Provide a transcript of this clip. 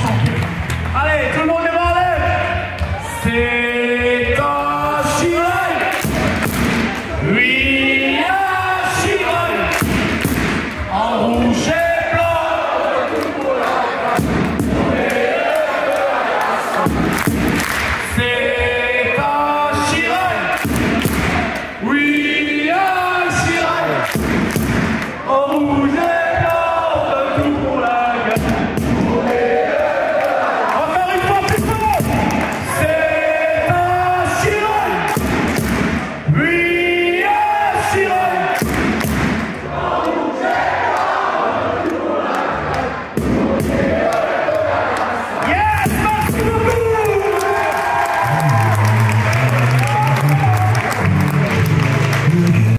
chanter. Allez, tout le monde est en C'est un Chirac Oui, un Chirac En rouge et blanc. C'est